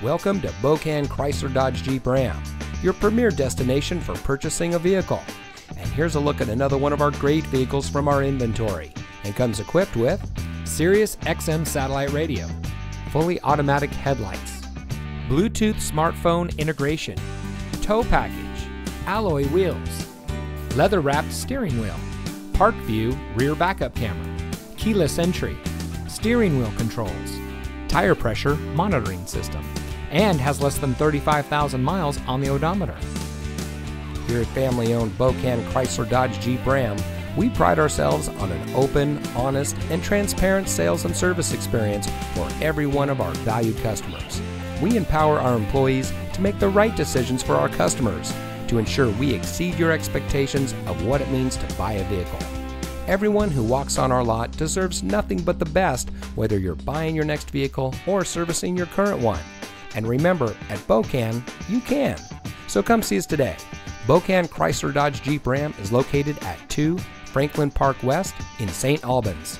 Welcome to Bokan Chrysler Dodge Jeep Ram, your premier destination for purchasing a vehicle. And here's a look at another one of our great vehicles from our inventory and comes equipped with Sirius XM satellite radio, fully automatic headlights, Bluetooth smartphone integration, tow package, alloy wheels, leather wrapped steering wheel, park view rear backup camera, keyless entry, steering wheel controls, tire pressure monitoring system, and has less than 35,000 miles on the odometer. Here at family owned Bokan Chrysler Dodge Jeep Ram, we pride ourselves on an open, honest, and transparent sales and service experience for every one of our valued customers. We empower our employees to make the right decisions for our customers to ensure we exceed your expectations of what it means to buy a vehicle. Everyone who walks on our lot deserves nothing but the best, whether you're buying your next vehicle or servicing your current one. And remember, at Bokan, you can. So come see us today. Bokan Chrysler Dodge Jeep Ram is located at 2 Franklin Park West in St. Albans.